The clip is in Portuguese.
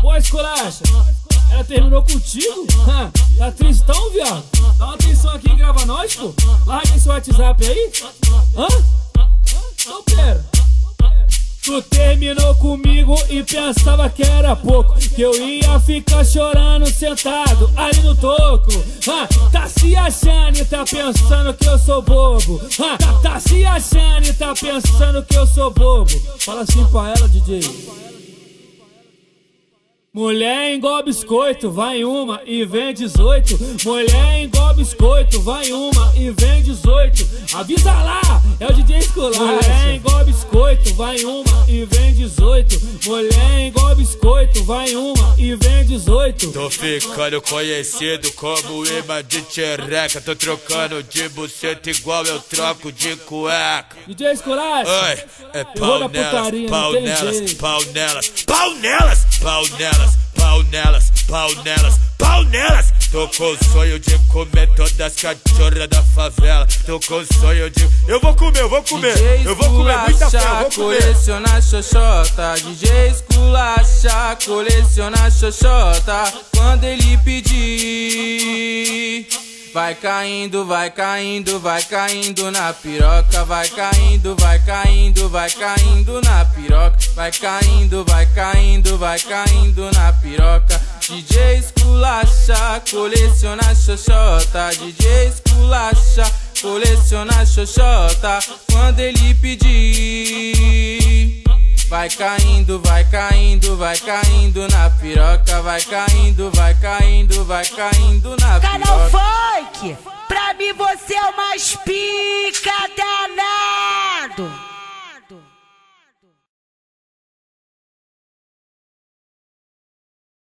Pô, esculacha, ela terminou contigo? Tá tristão, viado? Dá uma atenção aqui e grava nós, pô. Larga esse WhatsApp aí. Hã? Então pera. Tu terminou comigo e pensava que era pouco Que eu ia ficar chorando sentado ali no toco ah, Tá se achando e tá pensando que eu sou bobo ah, tá, tá se achando e tá pensando que eu sou bobo Fala assim pra ela, DJ Mulher igual biscoito, vai uma e vem 18. Mulher igual biscoito, vai uma e vem 18. Avisa lá, é o DJ Escolar. Mulher igual biscoito, vai uma e vem 18. Mulher igual biscoito, vai uma e vem 18. Tô ficando conhecido como imã de tchereca. Tô trocando de buceta igual eu troco de cueca. DJ Escolar. Oi, é pau nelas, pau nelas, pau nelas, pau nelas, pau nelas pau nelas, pau nelas, pau nelas. Tô com o sonho de comer todas as cachorras da favela. Tô com o sonho de. Eu vou comer, eu vou comer. Eu vou comer muita Coleciona xoxota. DJ esculacha, coleciona xoxota. Quando ele pedir. Vai caindo, vai caindo, vai caindo na piroca, vai caindo, vai caindo, vai caindo na piroca, vai caindo, vai caindo, vai caindo na piroca. DJ esculacha, coleciona xoxota, DJ esculacha, coleciona xoxota, quando ele pedir. Vai caindo, vai caindo, vai caindo na piroca, vai caindo, vai caindo, vai caindo na piroca. Canal Funk, pra mim você é o mais pica danado.